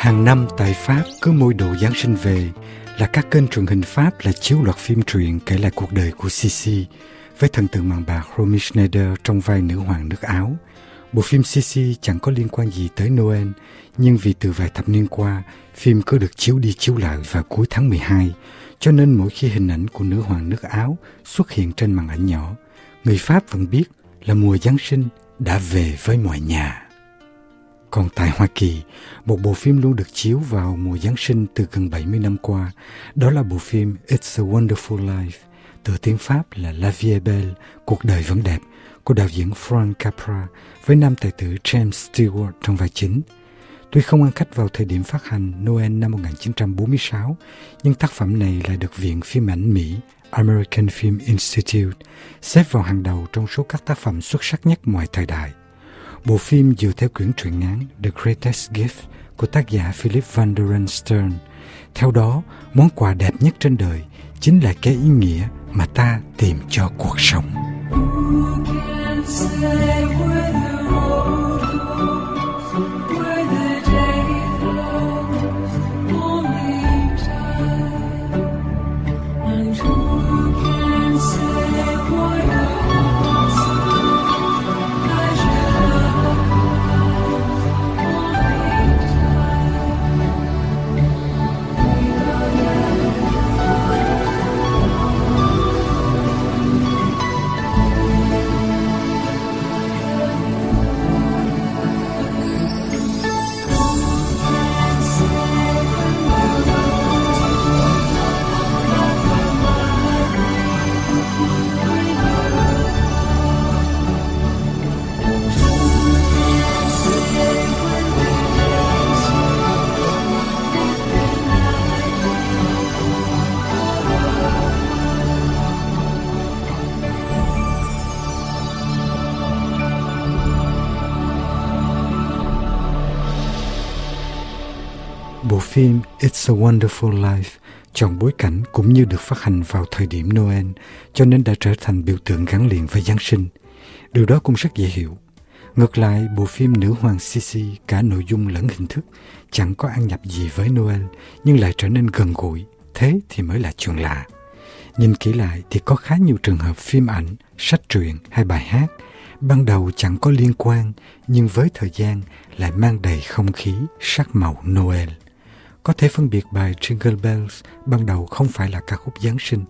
Hàng năm tại Pháp cứ mỗi độ Giáng sinh về là các kênh truyền hình Pháp là chiếu loạt phim truyện kể lại cuộc đời của Sisi với thần tượng màn bạc Romy Schneider trong vai nữ hoàng nước Áo. Bộ phim Sisi chẳng có liên quan gì tới Noel, nhưng vì từ vài thập niên qua, phim cứ được chiếu đi chiếu lại vào cuối tháng 12, cho nên mỗi khi hình ảnh của nữ hoàng nước Áo xuất hiện trên màn ảnh nhỏ, người Pháp vẫn biết là mùa Giáng sinh đã về với mọi nhà. Còn tại Hoa Kỳ, một bộ phim luôn được chiếu vào mùa Giáng sinh từ gần 70 năm qua, đó là bộ phim It's a Wonderful Life, từ tiếng Pháp là La Vie est Belle, cuộc đời vẫn đẹp, của đạo diễn Frank Capra với nam tài tử James Stewart trong vai chính. Tuy không ăn khách vào thời điểm phát hành Noel năm 1946, nhưng tác phẩm này lại được Viện Phim ảnh Mỹ American Film Institute xếp vào hàng đầu trong số các tác phẩm xuất sắc nhất mọi thời đại. Bộ phim dựa theo quyển truyện ngắn The Greatest Gift của tác giả Philip Van der Stern. Theo đó, món quà đẹp nhất trên đời chính là cái ý nghĩa mà ta tìm cho cuộc sống. Who can say where phim It's a Wonderful Life chọn bối cảnh cũng như được phát hành vào thời điểm Noel, cho nên đã trở thành biểu tượng gắn liền với Giáng sinh. Điều đó cũng rất dễ hiểu. Ngược lại, bộ phim Nữ hoàng Sisi cả nội dung lẫn hình thức chẳng có ăn nhập gì với Noel, nhưng lại trở nên gần gũi. Thế thì mới là chuyện lạ. Nhìn kỹ lại thì có khá nhiều trường hợp phim ảnh, sách truyện hay bài hát ban đầu chẳng có liên quan nhưng với thời gian lại mang đầy không khí sắc màu Noel. Có thể phân biệt bài Jingle Bells ban đầu không phải là ca khúc Giáng sinh.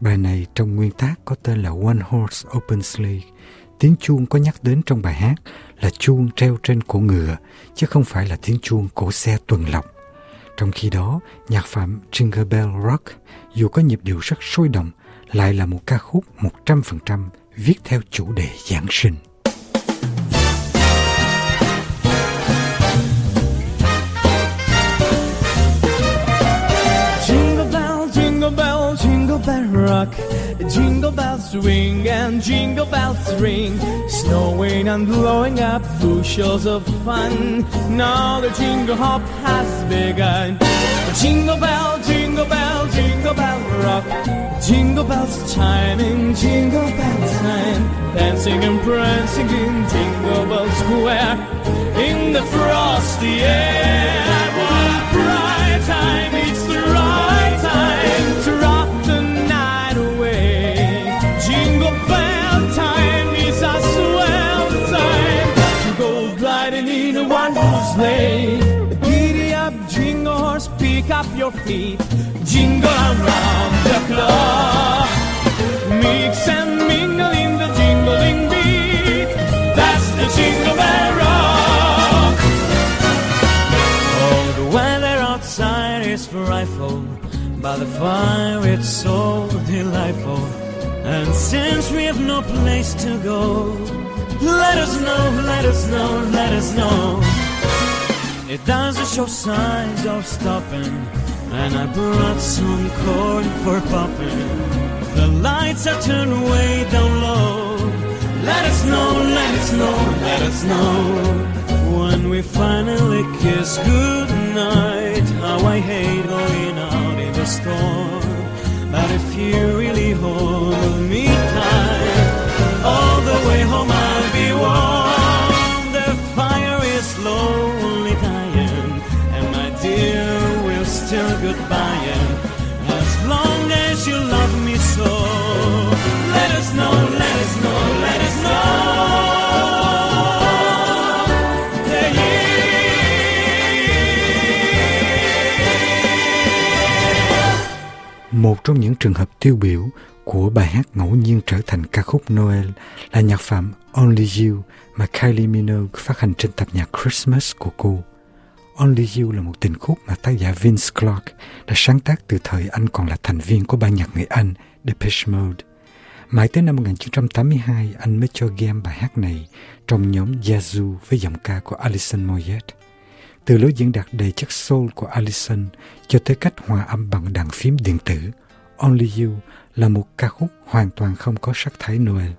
Bài này trong nguyên tác có tên là One Horse Open Sleigh. Tiếng chuông có nhắc đến trong bài hát là chuông treo trên cổ ngựa, chứ không phải là tiếng chuông cổ xe tuần lộc. Trong khi đó, nhạc phẩm Jingle Bell Rock dù có nhịp điệu rất sôi động, lại là một ca khúc 100% viết theo chủ đề Giáng sinh. Rock, jingle bells ring and jingle bells ring, snowing and blowing up bushels of fun. Now the jingle hop has begun. Jingle bell, jingle bell, jingle bell rock, jingle bells chiming, jingle bell time, dancing and prancing in Jingle Bell Square in the frosty air. Your feet, jingle around the clock. Mix and mingle in the jingling beat. That's the jingle bell rock. Oh, the weather outside is frightful. By the fire, it's so delightful. And since we have no place to go, let us know, let us know, let us know. It doesn't show signs of stopping. And I brought some corn for popping. The lights are turned way down low. Let us know, let us know, let us know. When we finally kiss goodnight, how I hate going out in the storm. But if you really hold me tight, all the way home Một trong những trường hợp tiêu biểu của bài hát ngẫu nhiên trở thành ca khúc Noel là nhạc phẩm Only You mà Kylie Minogue phát hành trên tập nhạc Christmas của cô. Only You là một tình khúc mà tác giả Vince Clarke đã sáng tác từ thời anh còn là thành viên của ban nhạc người Anh Depeche Mode. Mãi tới năm 1982, anh mới cho game bài hát này trong nhóm Yazoo với giọng ca của Alison Moyet. Từ lối diễn đạt đầy chất soul của Allison cho tới cách hòa âm bằng đàn phím điện tử, Only You là một ca khúc hoàn toàn không có sắc thái Noel.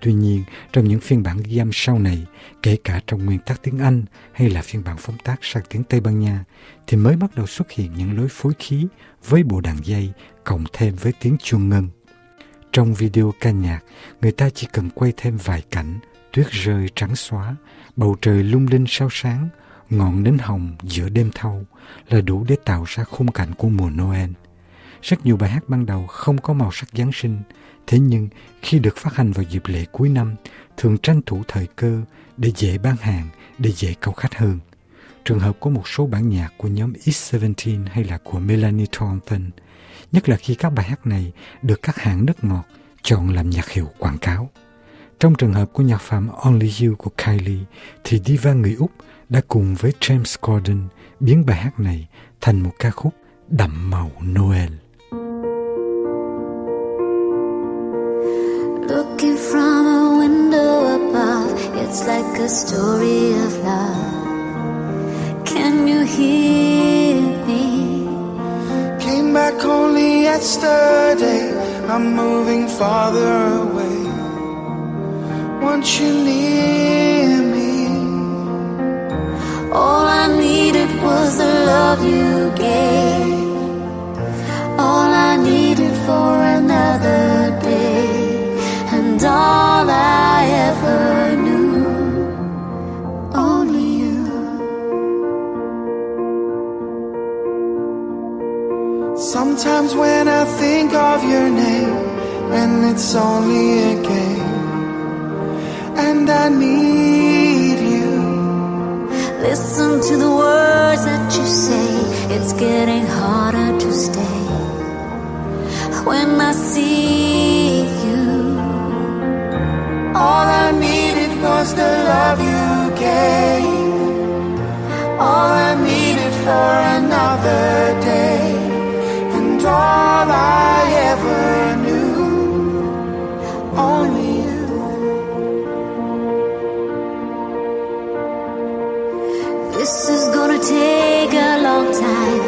Tuy nhiên, trong những phiên bản ghi âm sau này, kể cả trong nguyên tắc tiếng Anh hay là phiên bản phóng tác sang tiếng Tây Ban Nha, thì mới bắt đầu xuất hiện những lối phối khí với bộ đàn dây cộng thêm với tiếng chuông ngân. Trong video ca nhạc, người ta chỉ cần quay thêm vài cảnh, tuyết rơi trắng xóa, bầu trời lung linh sao sáng, ngọn nến hồng giữa đêm thâu là đủ để tạo ra khung cảnh của mùa Noel. Rất nhiều bài hát ban đầu không có màu sắc Giáng sinh, thế nhưng khi được phát hành vào dịp lễ cuối năm, thường tranh thủ thời cơ để dễ bán hàng, để dễ câu khách hơn. Trường hợp của một số bản nhạc của nhóm X17 hay là của Melanie Thornton, nhất là khi các bài hát này được các hãng nước ngọt chọn làm nhạc hiệu quảng cáo. Trong trường hợp của nhạc phẩm Only You của Kylie, thì diva người Úc đã cùng với James Corden biến bài hát này thành một ca khúc đậm màu Noel. Looking from a window above, it's like a story of love. Can you hear me? Came back only yesterday. I'm moving farther away. Want you near me? All I needed was the love you gave. All I needed for another day. And all I ever knew. Only you. Sometimes when I think of your name, and it's only a game, and I need. Listen to the words that you say. It's getting harder to stay. When I see you, All I needed was the love you gave. All I needed for another day, and all I ever this is gonna take a long time,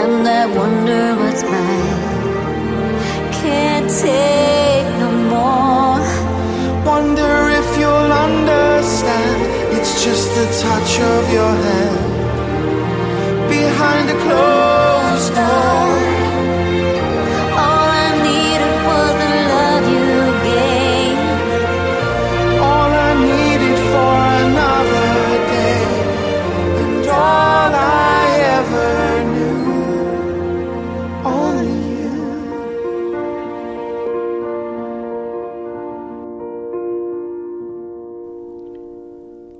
and I wonder what's mine. Can't take no more. Wonder if you'll understand. It's just the touch of your hand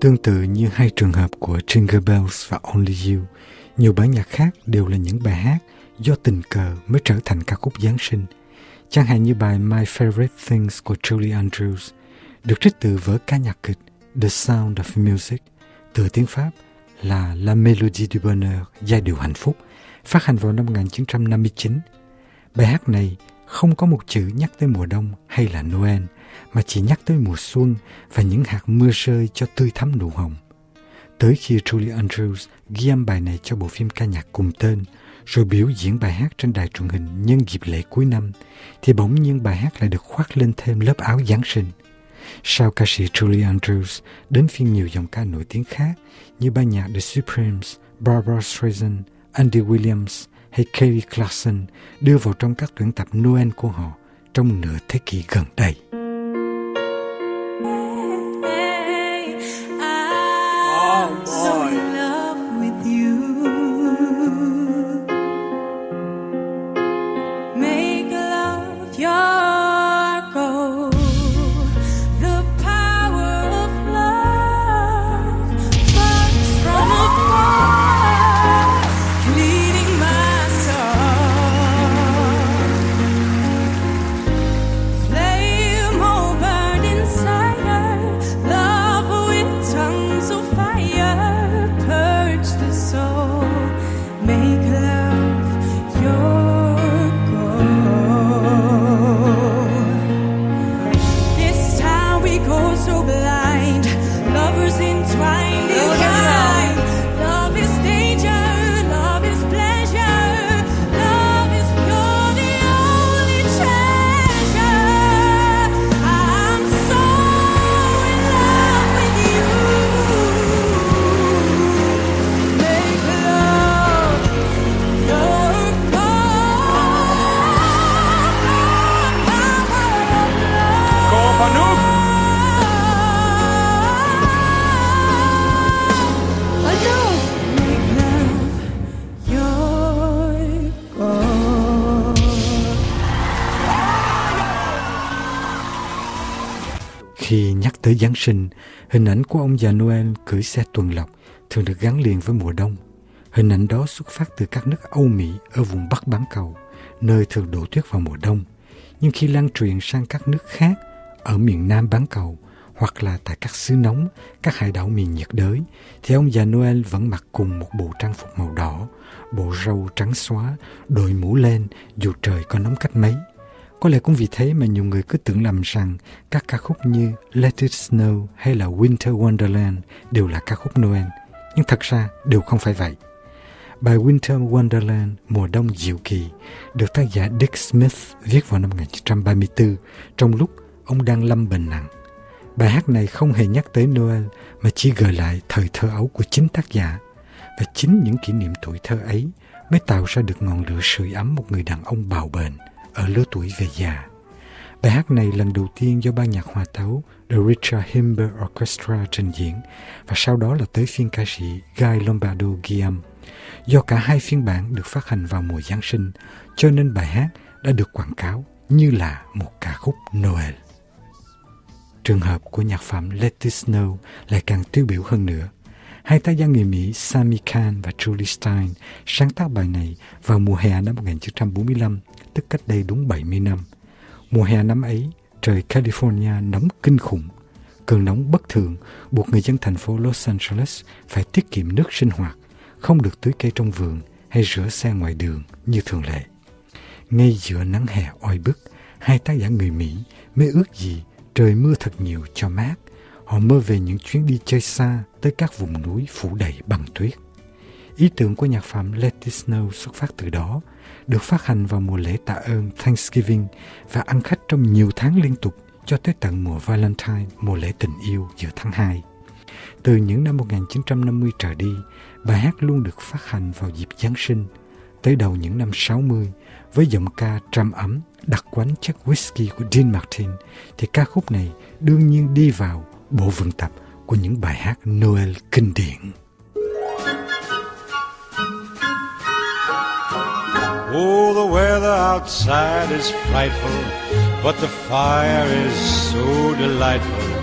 Tương tự như hai trường hợp của Jingle Bells và Only You, nhiều bản nhạc khác đều là những bài hát do tình cờ mới trở thành ca khúc Giáng sinh. Chẳng hạn như bài My Favorite Things của Julie Andrews, được trích từ vở ca nhạc kịch The Sound of Music, từ tiếng Pháp là La Mélodie du Bonheur, giai điệu hạnh phúc, phát hành vào năm 1959. Bài hát này không có một chữ nhắc tới mùa đông hay là Noel, mà chỉ nhắc tới mùa xuân và những hạt mưa rơi cho tươi thắm nụ hồng. Tới khi Julie Andrews ghi âm bài này cho bộ phim ca nhạc cùng tên, rồi biểu diễn bài hát trên đài truyền hình nhân dịp lễ cuối năm, thì bỗng nhiên bài hát lại được khoác lên thêm lớp áo Giáng sinh. Sau ca sĩ Julie Andrews, đến phiên nhiều dòng ca nổi tiếng khác như ban nhạc The Supremes, Barbara Streisand, Andy Williams hay Kelly Clarkson đưa vào trong các tuyển tập Noel của họ trong nửa thế kỷ gần đây. Tới Giáng sinh, hình ảnh của ông già Noel cưỡi xe tuần lộc thường được gắn liền với mùa đông. Hình ảnh đó xuất phát từ các nước Âu Mỹ ở vùng Bắc bán cầu, nơi thường đổ tuyết vào mùa đông. Nhưng khi lan truyền sang các nước khác ở miền Nam bán cầu hoặc là tại các xứ nóng, các hải đảo miền nhiệt đới, thì ông già Noel vẫn mặc cùng một bộ trang phục màu đỏ, bộ râu trắng xóa, đội mũ lên dù trời có nóng cách mấy. Có lẽ cũng vì thế mà nhiều người cứ tưởng lầm rằng các ca khúc như Let It Snow hay là Winter Wonderland đều là ca khúc Noel, nhưng thật ra đều không phải vậy. Bài Winter Wonderland, Mùa Đông Diệu Kỳ, được tác giả Dick Smith viết vào năm 1934, trong lúc ông đang lâm bệnh nặng. Bài hát này không hề nhắc tới Noel, mà chỉ gợi lại thời thơ ấu của chính tác giả. Và chính những kỷ niệm tuổi thơ ấy mới tạo ra được ngọn lửa sưởi ấm một người đàn ông bào bệnh ở lứa tuổi về già. Bài hát này lần đầu tiên do ban nhạc hòa tấu The Richard Himber Orchestra trình diễn và sau đó là tới phiên ca sĩ Guy Lombardo ghi âm. Do cả hai phiên bản được phát hành vào mùa Giáng sinh, cho nên bài hát đã được quảng cáo như là một ca khúc Noel. Trường hợp của nhạc phẩm Let It Snow lại càng tiêu biểu hơn nữa. Hai tác giả người Mỹ Sammy Kahn và Julie Stein sáng tác bài này vào mùa hè năm 1945, tức cách đây đúng 70 năm. Mùa hè năm ấy, trời California nóng kinh khủng. Cơn nóng bất thường buộc người dân thành phố Los Angeles phải tiết kiệm nước sinh hoạt, không được tưới cây trong vườn hay rửa xe ngoài đường như thường lệ. Ngay giữa nắng hè oi bức, hai tác giả người Mỹ mới ước gì trời mưa thật nhiều cho mát. Họ mơ về những chuyến đi chơi xa tới các vùng núi phủ đầy bằng tuyết. Ý tưởng của nhạc phẩm Let It Snow xuất phát từ đó, được phát hành vào mùa lễ tạ ơn Thanksgiving và ăn khách trong nhiều tháng liên tục cho tới tận mùa Valentine, mùa lễ tình yêu giữa tháng 2. Từ những năm 1950 trở đi, bài hát luôn được phát hành vào dịp Giáng sinh. Tới đầu những năm 60, với giọng ca trầm ấm, đặc quánh chất whisky của Dean Martin, thì ca khúc này đương nhiên đi vào bộ vườn tập của những bài hát Noel kinh điển. Oh, the weather outside is frightful, but the fire is so delightful.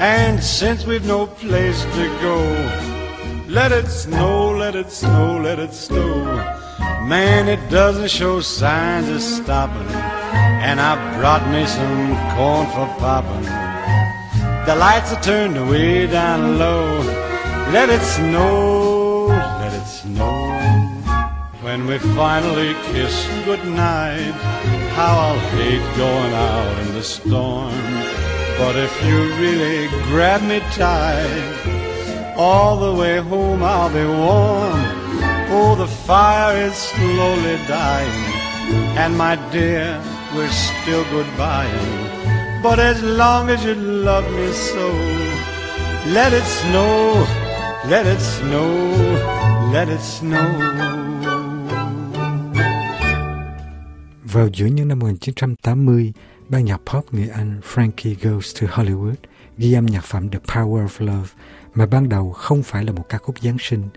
And since we've no place to go, let it snow, let it snow, let it snow. Man, it doesn't show signs of stopping. And I brought me some corn for popping. The lights are turned way down low. Let it snow, let it snow. When we finally kiss goodnight, how I'll hate going out in the storm. But if you really grab me tight, all the way home I'll be warm. Oh, the fire is slowly dying, and my dear, we're still goodbying. But as long as you love me so, let it snow, let it snow, let it snow. Vào giữa những năm 1980, ban nhạc pop người Anh Frankie Goes to Hollywood ghi âm nhạc phẩm The Power of Love mà ban đầu không phải là một ca khúc Giáng sinh,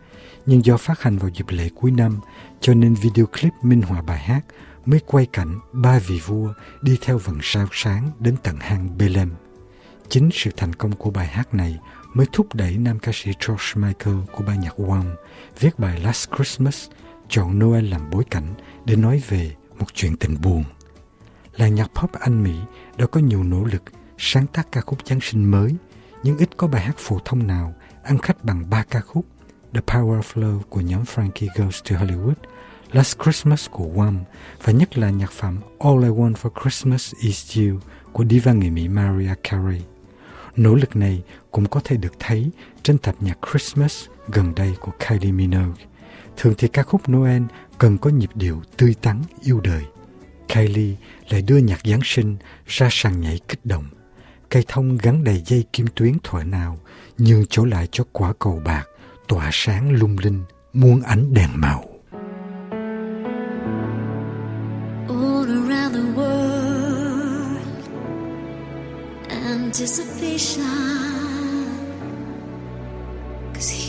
nhưng do phát hành vào dịp lễ cuối năm cho nên video clip minh họa bài hát mới quay cảnh ba vị vua đi theo vầng sao sáng đến tận hang Belem. Chính sự thành công của bài hát này mới thúc đẩy nam ca sĩ George Michael của ban nhạc Wham viết bài Last Christmas, chọn Noel làm bối cảnh để nói về một chuyện tình buồn. Làng nhạc pop Anh Mỹ đã có nhiều nỗ lực sáng tác ca khúc Giáng sinh mới, nhưng ít có bài hát phổ thông nào ăn khách bằng ba ca khúc The Power of Love của nhóm Frankie Goes to Hollywood, Last Christmas của Wham và nhất là nhạc phẩm All I Want for Christmas Is You của diva người Mỹ Mariah Carey. Nỗ lực này cũng có thể được thấy trên tập nhạc Christmas gần đây của Kylie Minogue. Thường thì ca khúc Noel cần có nhịp điệu tươi tắn yêu đời. Kylie lại đưa nhạc Giáng sinh ra sàn nhảy kích động. Cây thông gắn đầy dây kim tuyến thuở nào, nhường chỗ lại cho quả cầu bạc, tỏa sáng lung linh, muôn ánh đèn màu.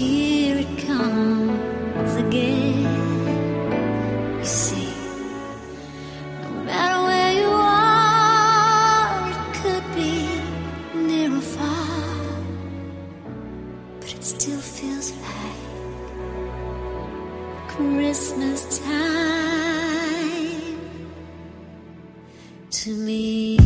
here it comes again. You see, no matter where you are, it could be near or far, but it still feels like Christmas time to me.